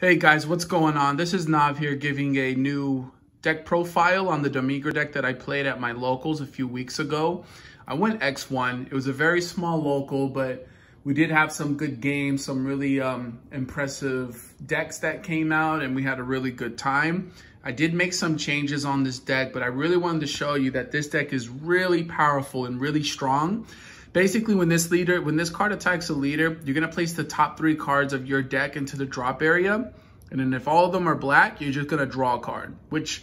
Hey guys, what's going on? This is Nav here giving a new deck profile on the Demigra deck that I played at my locals a few weeks ago. I went X1. It was a very small local, but we did have some good games, some really um, impressive decks that came out, and we had a really good time. I did make some changes on this deck, but I really wanted to show you that this deck is really powerful and really strong. Basically, when this leader, when this card attacks a leader, you're gonna place the top three cards of your deck into the drop area. And then if all of them are black, you're just gonna draw a card, which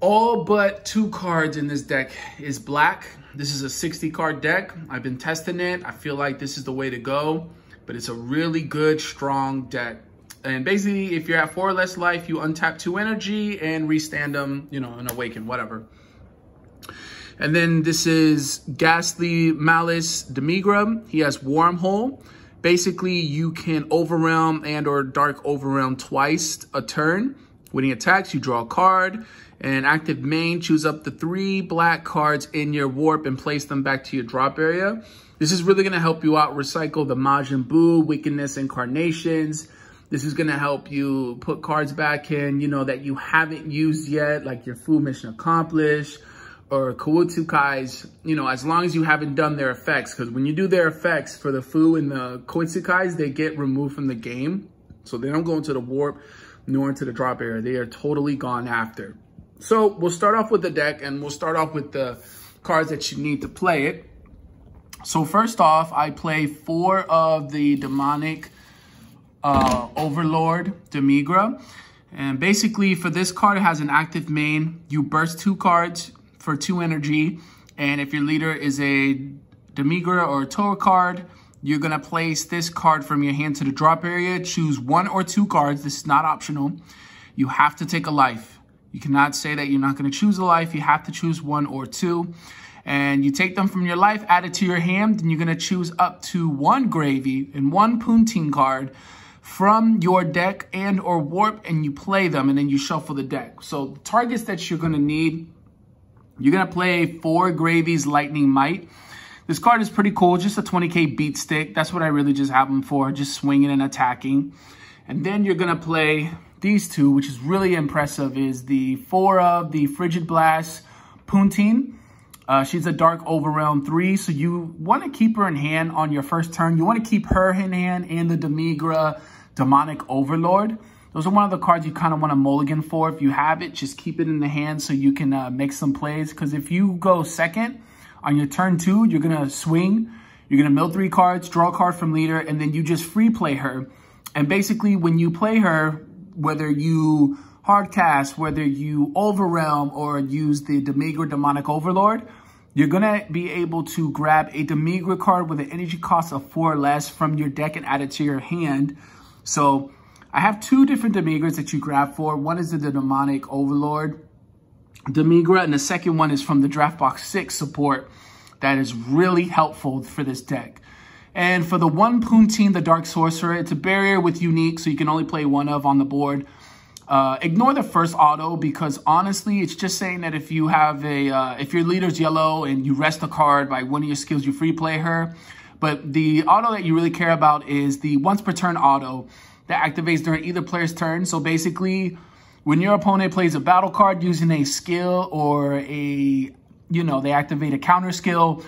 all but two cards in this deck is black. This is a 60 card deck. I've been testing it. I feel like this is the way to go, but it's a really good, strong deck. And basically, if you're at four or less life, you untap two energy and restand them, you know, and awaken, whatever. And then this is Ghastly Malice Demigra. He has Wormhole. Basically, you can Over Realm and or Dark Over Realm twice a turn. When he attacks, you draw a card. And active main, choose up the three black cards in your warp and place them back to your drop area. This is really going to help you out recycle the Majin Buu, Wickedness, Incarnations. This is going to help you put cards back in, you know, that you haven't used yet, like your Fu Mission Accomplished, or Kowatsukais, you know, as long as you haven't done their effects. Because when you do their effects for the Fu and the Kowatsukais, they get removed from the game. So they don't go into the warp nor into the drop area. They are totally gone after. So we'll start off with the deck and we'll start off with the cards that you need to play it. So first off, I play four of the demonic uh, Overlord Demigra. And basically for this card, it has an active main. You burst two cards, for two energy. And if your leader is a Demigra or a Toa card, you're to place this card from your hand to the drop area. Choose one or two cards. This is not optional. You have to take a life. You cannot say that you're not to choose a life. You have to choose one or two. And you take them from your life, add it to your hand, and you're to choose up to one Gravy and one Puntine card from your deck and or Warp, and you play them, and then you shuffle the deck. So targets that you're going to need you're going to play four Gravies Lightning Might. This card is pretty cool, just a 20k beat stick. That's what I really just have them for, just swinging and attacking. And then you're going to play these two, which is really impressive, is the four of the Frigid Blast Puntine. Uh, she's a Dark Over Realm 3, so you want to keep her in hand on your first turn. You want to keep her in hand and the Demigra Demonic Overlord. Those are one of the cards you kind of want to mulligan for. If you have it, just keep it in the hand so you can uh, make some plays. Because if you go second on your turn two, you're going to swing. You're going to mill three cards, draw a card from leader, and then you just free play her. And basically, when you play her, whether you hard cast, whether you over realm or use the Demigra Demonic Overlord, you're going to be able to grab a Demigra card with an energy cost of four or less from your deck and add it to your hand. So I have two different Demigras that you grab for. One is the Demonic Overlord Demigra, and the second one is from the Draft Box 6 support that is really helpful for this deck. And for the one Puntine, the Dark Sorcerer, it's a barrier with unique, so you can only play one of on the board. Uh, ignore the first auto because honestly, it's just saying that if you have a, uh, if your leader's yellow and you rest a card by one of your skills, you free play her. But the auto that you really care about is the once per turn auto that activates during either player's turn. So basically, when your opponent plays a battle card using a skill or a, you know, they activate a counter skill,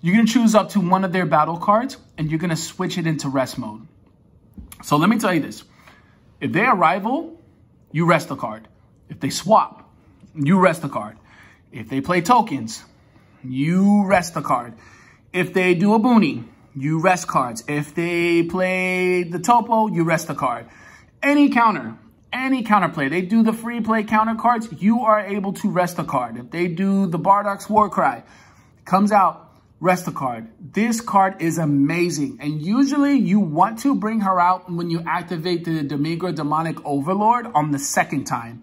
you're going to choose up to one of their battle cards and you're going to switch it into rest mode. So let me tell you this. If they're rival, you rest a card. If they swap, you rest a card. If they play tokens, you rest a card. If they do a boony, you rest cards. If they play the topo, you rest a card. Any counter, any counter play, they do the free play counter cards, you are able to rest a card. If they do the Bardock's Warcry, comes out, rest a card. This card is amazing. And usually you want to bring her out when you activate the Demigra Demonic Overlord on the second time.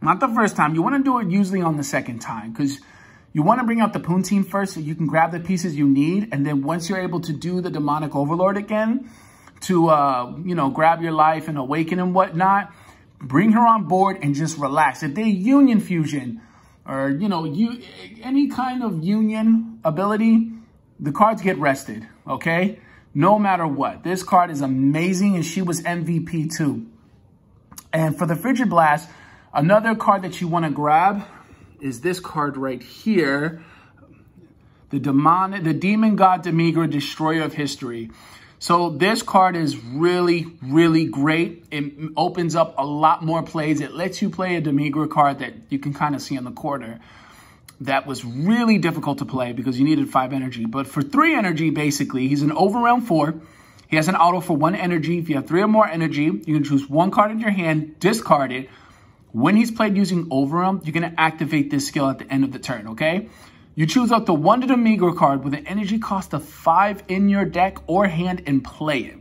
Not the first time. You want to do it usually on the second time because you want to bring out the Puntine first so you can grab the pieces you need. And then once you're able to do the Demonic Overlord again to, uh, you know, grab your life and awaken and whatnot, bring her on board and just relax. If they Union Fusion or, you know, you any kind of Union ability, the cards get rested, okay? No matter what. This card is amazing and she was MVP too. And for the Frigid Blast, another card that you want to grab is this card right here. The demon, the demon god Demigra, destroyer of history. So this card is really, really great. It opens up a lot more plays. It lets you play a Demigra card that you can kind of see in the corner. That was really difficult to play because you needed five energy. But for three energy, basically, he's an over realm four. He has an auto for one energy. If you have three or more energy, you can choose one card in your hand, discard it. When he's played using over realm, you're going to activate this skill at the end of the turn, okay? You choose up to one Demigra card with an energy cost of five in your deck or hand and play it.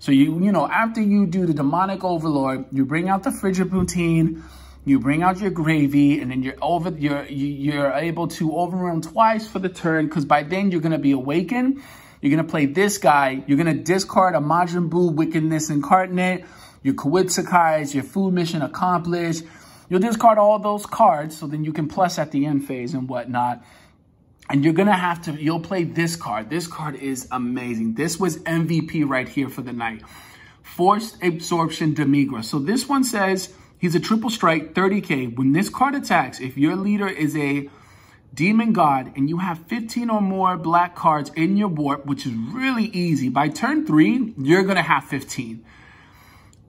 So you, you know, after you do the Demonic Overlord, you bring out the Frigid Puntine, you bring out your gravy, and then you're over, you're, you're able to overrun twice for the turn, because by then you're going to be awakened. You're going to play this guy. You're going to discard a Majin Buu Wickedness Incarnate, your Kawitsekais, your Fu mission accomplished. You'll discard all those cards, so then you can plus at the end phase and whatnot. And you're to have to, you'll play this card. This card is amazing. This was MVP right here for the night. Forced Absorption Demigra. So this one says he's a triple strike, 30k. When this card attacks, if your leader is a demon god and you have 15 or more black cards in your board, which is really easy, by turn three, you're to have 15.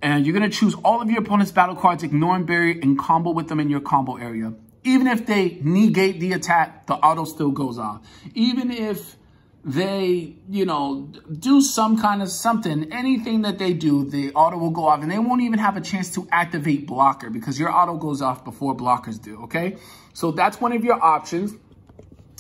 And you're going to choose all of your opponent's battle cards, ignore and bury, and combo with them in your combo area. Even if they negate the attack, the auto still goes off. Even if they, you know, do some kind of something, anything that they do, the auto will go off and they won't even have a chance to activate blocker because your auto goes off before blockers do, okay? So that's one of your options.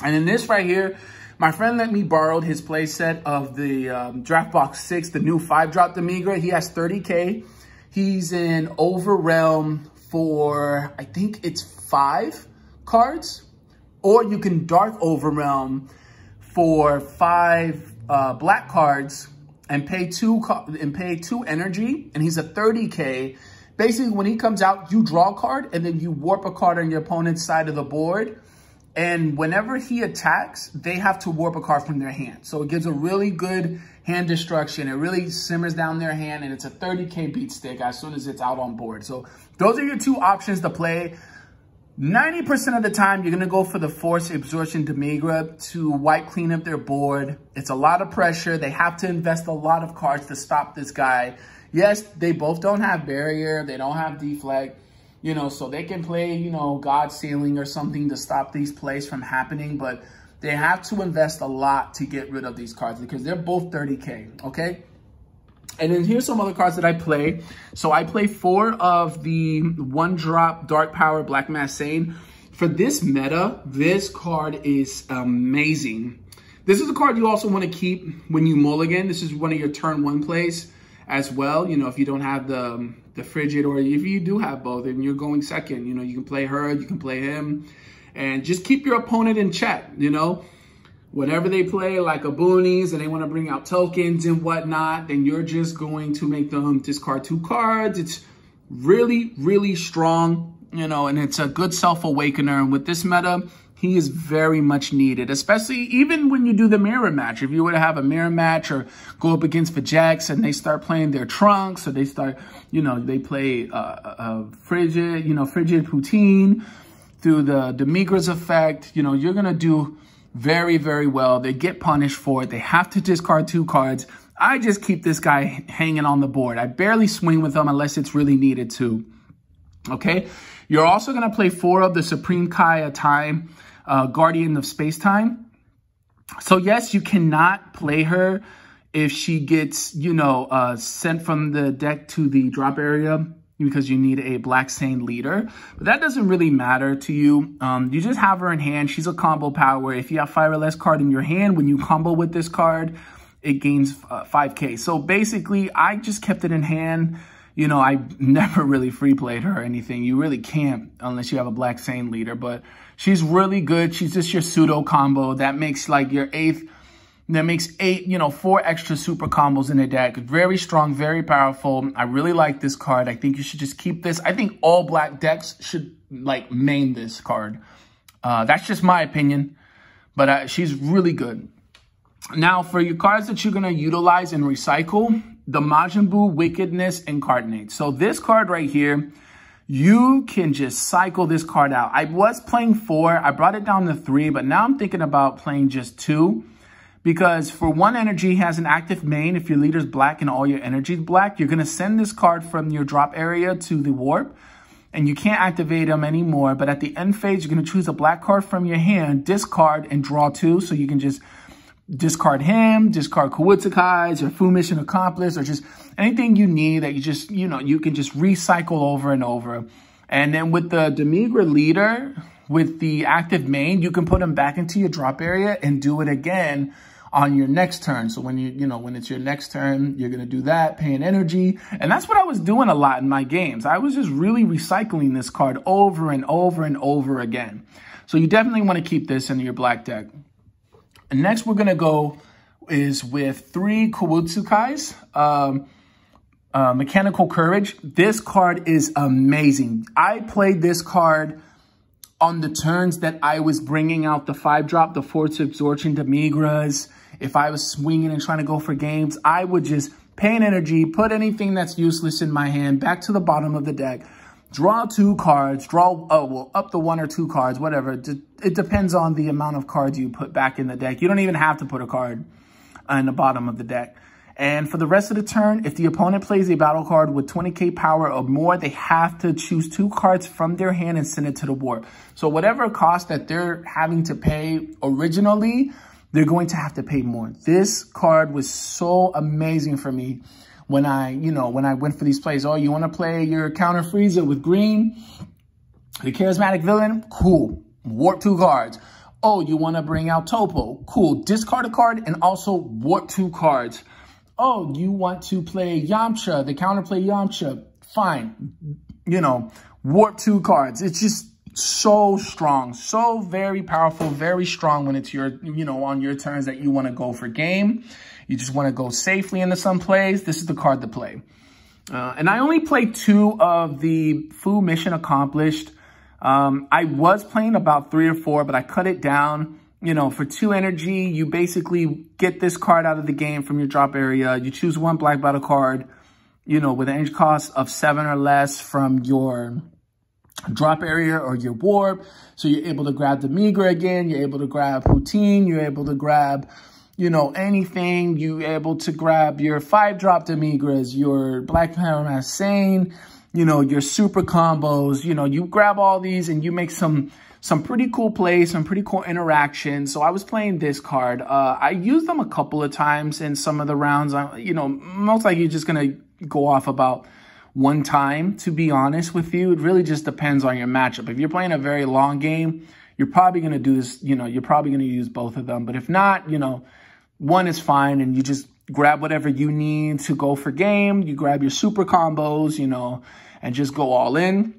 And then this right here, my friend let me borrow his playset of the um, Draft Box 6, the new 5-drop Demigra. He has 30K. He's in Overrealm for, I think it's five cards. Or you can Dark Overrealm for five uh, black cards and pay two and pay two energy. And he's a 30K. Basically, when he comes out, you draw a card and then you warp a card on your opponent's side of the board. And whenever he attacks, they have to warp a card from their hand. So it gives a really good hand destruction. It really simmers down their hand, and it's a 30k beat stick as soon as it's out on board. So those are your two options to play. 90% of the time, you're going to go for the Force Absorption Demigra to white clean up their board. It's a lot of pressure. They have to invest a lot of cards to stop this guy. Yes, they both don't have barrier. They don't have deflect you know, so they can play, you know, God Sealing or something to stop these plays from happening, but they have to invest a lot to get rid of these cards because they're both 30K, okay? And then here's some other cards that I play. So I play four of the one drop Dark Power Black Masked Saiyan. For this meta, this card is amazing. This is a card you also want to keep when you mulligan. This is one of your turn one plays as well. You know, if you don't have the um, the frigid, or if you do have both and you're going second, you know, you can play her, you can play him, and just keep your opponent in check, you know. Whatever they play, like a boonies, and they want to bring out tokens and whatnot, then you're just going to make them discard two cards. It's really, really strong, you know, and it's a good self-awakener. And with this meta, he is very much needed, especially even when you do the mirror match. If you were to have a mirror match or go up against Vegeks and they start playing their trunks or they start, you know, they play uh, uh, Frigid, you know, Frigid Puntine through the Demigra's effect, you know, you're going to do very, very well. They get punished for it. They have to discard two cards. I just keep this guy hanging on the board. I barely swing with him unless it's really needed to. Okay. You're also going to play four of the Supreme Kai of Time uh, Guardian of Space Time. So yes, you cannot play her if she gets, you know, uh, sent from the deck to the drop area because you need a Black Saiyan leader. But that doesn't really matter to you. Um, you just have her in hand. She's a combo power. If you have five or less card in your hand, when you combo with this card, it gains uh, 5k. So basically, I just kept it in hand. You know, I never really free played her or anything. You really can't unless you have a Black Saiyan leader. But She's really good. She's just your pseudo combo. That makes like your eighth, that makes eight, you know, four extra super combos in the deck. Very strong, very powerful. I really like this card. I think you should just keep this. I think all black decks should like main this card. Uh, that's just my opinion, but uh, she's really good. Now, for your cards that you're going to utilize and recycle, the Majin Buu Wickedness Incarnate. So this card right here, you can just cycle this card out. I was playing four. I brought it down to three, but now I'm thinking about playing just two because for one energy has an active main. If your leader's black and all your energy is black, you're going to send this card from your drop area to the warp and you can't activate them anymore. But at the end phase, you're going to choose a black card from your hand, discard, and draw two. So you can just discard him, discard Kawutsukai's or Fu Mission Accomplished, or just anything you need that you just, you know, you can just recycle over and over. And then with the Demigra leader, with the active main, you can put them back into your drop area and do it again on your next turn. So when you, you know, when it's your next turn, you're going to do that, paying energy. And that's what I was doing a lot in my games. I was just really recycling this card over and over and over again. So you definitely want to keep this in your black deck. Next we're going to go is with three Kawutsukais. Um, uh, Mechanical Courage. This card is amazing. I played this card on the turns that I was bringing out the five drop, the Force Absorption Demigras. If I was swinging and trying to go for games, I would just pay an energy, put anything that's useless in my hand back to the bottom of the deck, draw two cards, draw, oh, well, up the one or two cards, whatever. It depends on the amount of cards you put back in the deck. You don't even have to put a card in the bottom of the deck. And for the rest of the turn, if the opponent plays a battle card with 20k power or more, they have to choose two cards from their hand and send it to the board. So whatever cost that they're having to pay originally, they're going to have to pay more. This card was so amazing for me when I, you know, when I went for these plays. Oh, you want to play your counter Frieza with green? The charismatic villain? Cool. Warp two cards. Oh, you want to bring out Topo? Cool. Discard a card and also warp two cards. Oh, you want to play Yamcha, the counterplay Yamcha? Fine. You know, warp two cards. It's just so strong, so very powerful, very strong when it's your, you know, on your turns that you want to go for game. You just want to go safely into some plays. This is the card to play. Uh, and I only played two of the Fu Mission Accomplished. Um, I was playing about three or four, but I cut it down. You know, for two energy, you basically get this card out of the game from your drop area. You choose one black battle card, you know, with an energy cost of seven or less from your drop area or your warp. So you're able to grab Demigra again. You're able to grab Puntine. You're able to grab, you know, anything. You're able to grab your five drop Demigras, your Black Paramount Sane, you know, your super combos. You know, you grab all these and you make some some pretty cool plays, some pretty cool interactions. So I was playing this card. Uh, I used them a couple of times in some of the rounds. I, you know, most likely you're just going to go off about one time, to be honest with you. It really just depends on your matchup. If you're playing a very long game, you're probably going to do this, you know, you're probably going to use both of them. But if not, you know, one is fine and you just grab whatever you need to go for game. You grab your super combos, you know, and just go all in.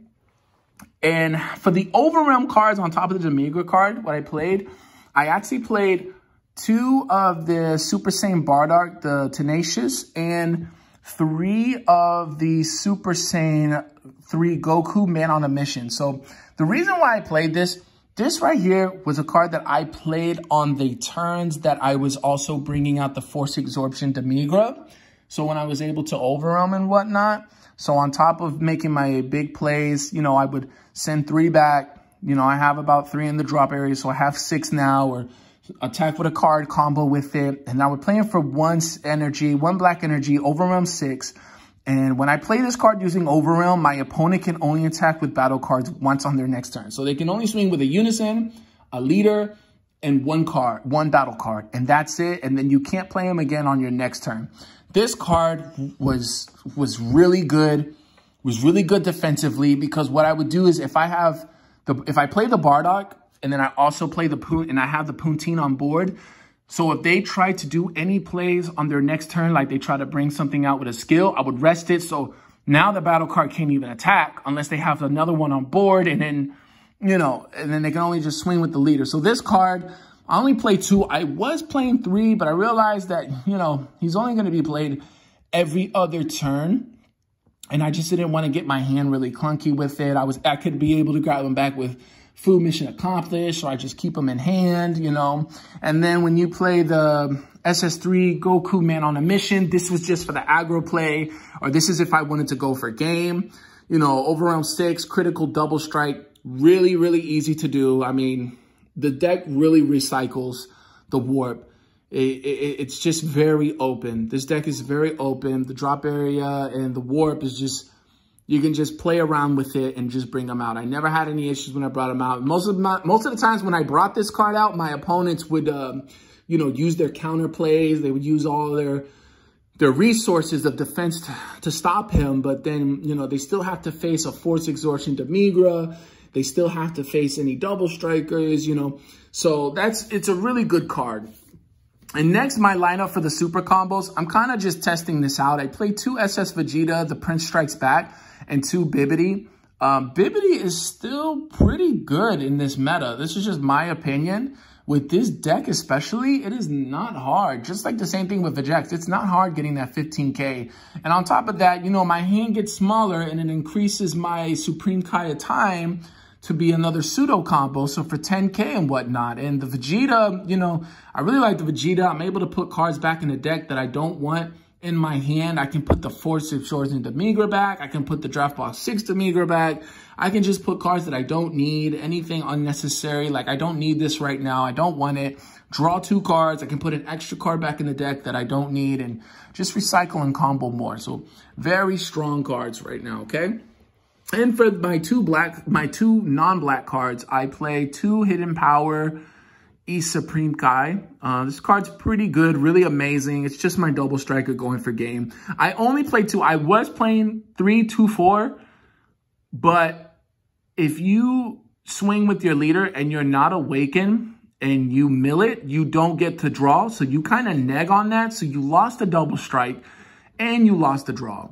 And for the Over Realm cards on top of the Demigra card, what I played, I actually played two of the Super Saiyan Bardock, the Tenacious, and three of the Super Saiyan 3 Goku Man on a Mission. So the reason why I played this, this right here was a card that I played on the turns that I was also bringing out the Force Absorption Demigra. So when I was able to over realm and whatnot, so on top of making my big plays, you know, I would send three back. You know, I have about three in the drop area, so I have six now, or attack with a card combo with it. And now we're playing for one energy, one black energy, Over Realm 6. And when I play this card using Over Realm, my opponent can only attack with battle cards once on their next turn. So they can only swing with a Unison, a Leader, and one card, one battle card. And that's it. And then you can't play them again on your next turn. This card was, was really good, was really good defensively because what I would do is if I have the, if I play the Bardock, and then I also play the Poon, and I have the Puntine on board. So if they try to do any plays on their next turn, like they try to bring something out with a skill, I would rest it. So now the battle card can't even attack unless they have another one on board. And then, you know, and then they can only just swing with the leader. So this card, I only play two. I was playing three, but I realized that, you know, he's only going to be played every other turn. And I just didn't want to get my hand really clunky with it. I was, I could be able to grab him back with Fu Mission Accomplished, or I just keep them in hand, you know. And then when you play the SS3 Goku Man on a Mission. This was just for the aggro play, or this is if I wanted to go for game. You know, over realm six, critical double strike, really, really easy to do. I mean, the deck really recycles the warp. It, it, it's just very open. This deck is very open. The drop area and the warp is just, you can just play around with it and just bring them out. I never had any issues when I brought them out. Most of my, most of the times when I brought this card out, my opponents would, um, you know, use their counter plays. They would use all their their resources of defense to, to stop him. But then, you know, they still have to face a Force Absorption Demigra. They still have to face any double strikers, you know. So that's, it's a really good card. And next, my lineup for the super combos. I'm kind of just testing this out. I play two SS Vegeta, the Prince Strikes Back, and two Bibidi. Um, Bibidi is still pretty good in this meta. This is just my opinion. With this deck especially, it is not hard. Just like the same thing with Vegeks. It's not hard getting that 15k. And on top of that, you know, my hand gets smaller and it increases my Supreme Kai of Time to be another pseudo combo. So for 10k and whatnot. And the Vegeta, you know, I really like the Vegeta. I'm able to put cards back in the deck that I don't want in my hand. I can put the Force Absorption Demigra back. I can put the Draft Box 6 Demigra back. I can just put cards that I don't need, anything unnecessary. Like I don't need this right now. I don't want it. Draw two cards. I can put an extra card back in the deck that I don't need and just recycle and combo more. So very strong cards right now, okay? And for my two black, my two non-black cards, I play two Hidden Power E Supreme Kai. Uh, this card's pretty good, really amazing. It's just my double striker going for game. I only play two. I was playing three, two, four, but if you swing with your leader and you're not awakened and you mill it, you don't get to draw. So you kind of neg on that. So you lost a double strike and you lost the draw.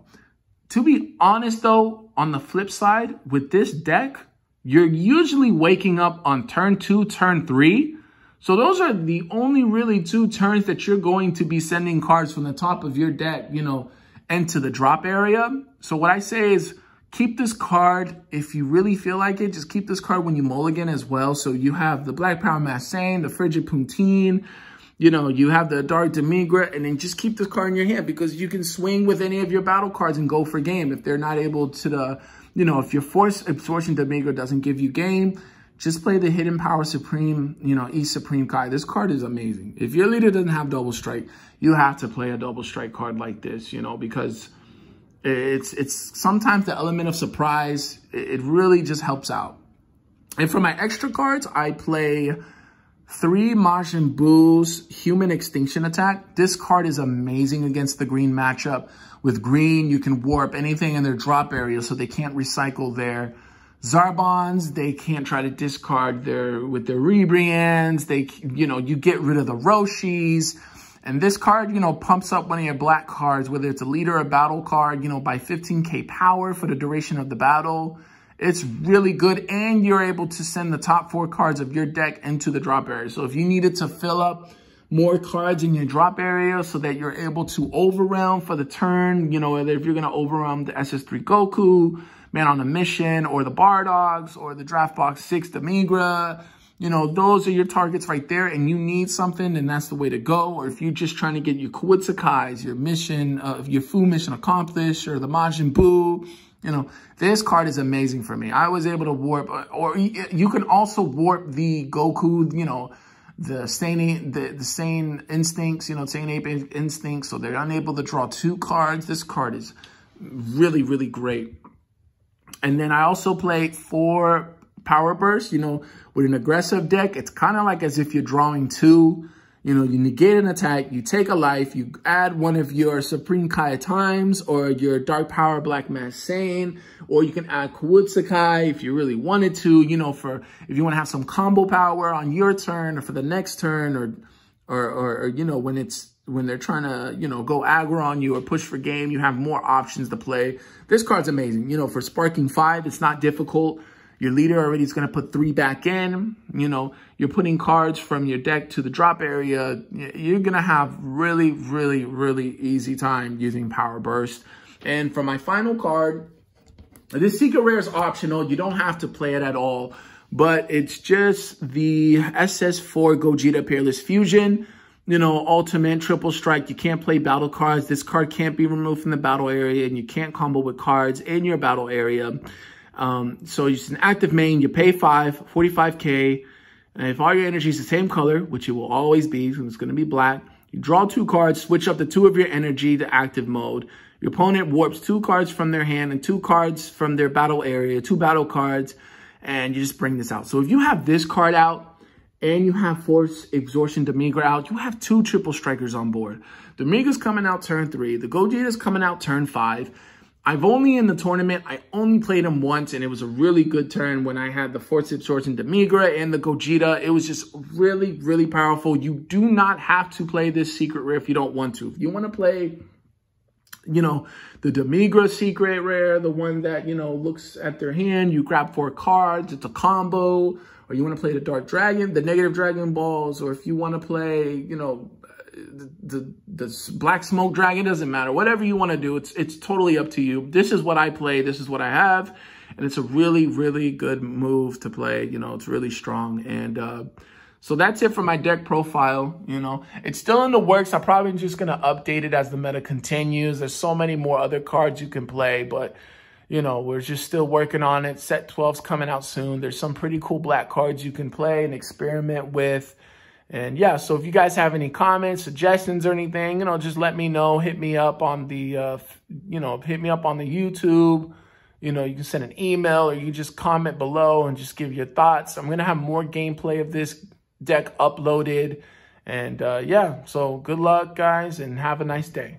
To be honest though, on the flip side, with this deck, you're usually waking up on turn two, turn three. So those are the only really two turns that you're going to be sending cards from the top of your deck, you know, into the drop area. So what I say is keep this card if you really feel like it. Just keep this card when you mulligan as well. So you have the Black Power Masain, the Frigid Puntine, you know, you have the Dark Demigra, and then just keep this card in your hand because you can swing with any of your battle cards and go for game. If they're not able to, the, you know, if your Force Absorption Demigra doesn't give you game, just play the Hidden Power Supreme, you know, E Supreme Kai. This card is amazing. If your leader doesn't have double strike, you have to play a double strike card like this, you know, because it's it's sometimes the element of surprise. It really just helps out. And for my extra cards, I play Three Majin Buu's Human Extinction Attack. This card is amazing against the green matchup. With green, you can warp anything in their drop area so they can't recycle their Zarbons. They can't try to discard their with their Ribriannes. They, you know, you get rid of the Roshis. And this card, you know, pumps up one of your black cards, whether it's a leader or battle card, you know, by 15k power for the duration of the battle. It's really good, and you're able to send the top four cards of your deck into the drop area. So if you needed to fill up more cards in your drop area so that you're able to over realm for the turn, you know, whether if you're going to over realm the SS3 Goku, Man on a Mission, or the Bardocks, or the Draft Box 6 Demigra, you know, those are your targets right there, and you need something, and that's the way to go. Or if you're just trying to get your Kawutsukais, your mission, uh, your Fu mission accomplished, or the Majin Buu, you know, this card is amazing for me. I was able to warp, or you can also warp the Goku, you know, the Saiyan, the, the Saiyan instincts, you know, Saiyan ape instincts. So they're unable to draw two cards. This card is really, really great. And then I also play four power bursts, you know, with an aggressive deck. It's kind of like as if you're drawing two you know, you negate an attack, you take a life, you add one of your Supreme Kai times or your Dark Power Black Masked Saiyan, or you can add Kawutsukai if you really wanted to, you know, for if you want to have some combo power on your turn or for the next turn or, or, or, or you know, when it's, when they're trying to, you know, go aggro on you or push for game, you have more options to play. This card's amazing. You know, for Sparking 5, it's not difficult. Your leader already is going to put three back in. You know, you're putting cards from your deck to the drop area. You're going to have really, really, really easy time using Power Burst. And for my final card, this Secret Rare is optional. You don't have to play it at all. But it's just the SS4 Gogeta Peerless Fusion. you know, ultimate triple strike. You can't play battle cards. This card can't be removed from the battle area and you can't combo with cards in your battle area. Um, so it's an active main. You pay five, 45k. And if all your energy is the same color, which it will always be, so it's going to be black, you draw two cards, switch up the two of your energy to active mode. Your opponent warps two cards from their hand and two cards from their battle area, two battle cards, and you just bring this out. So if you have this card out and you have Force Absorption Demigra out, you have two triple strikers on board. Demigra's coming out turn three. The Gogeta's coming out turn five. I've only in the tournament, I only played him once, and it was a really good turn when I had the Force and Demigra and the Gogeta. It was just really, really powerful. You do not have to play this secret rare if you don't want to. If you want to play, you know, the Demigra secret rare, the one that, you know, looks at their hand, you grab four cards, it's a combo, or you want to play the Dark Dragon, the Negative Dragon Balls, or if you want to play, you know, the, the black smoke dragon doesn't matter whatever you want to do it's it's totally up to you this is what i play this is what i have and it's a really really good move to play you know it's really strong and uh so that's it for my deck profile you know it's still in the works i'm probably just gonna update it as the meta continues there's so many more other cards you can play but you know, we're just still working on it. Set 12's coming out soon. There's some pretty cool black cards you can play and experiment with. And yeah, so if you guys have any comments, suggestions, or anything, you know, just let me know. Hit me up on the, uh, you know, hit me up on the YouTube. You know, you can send an email or you just comment below and just give your thoughts. I'm going to have more gameplay of this deck uploaded. And uh, yeah, so good luck, guys, and have a nice day.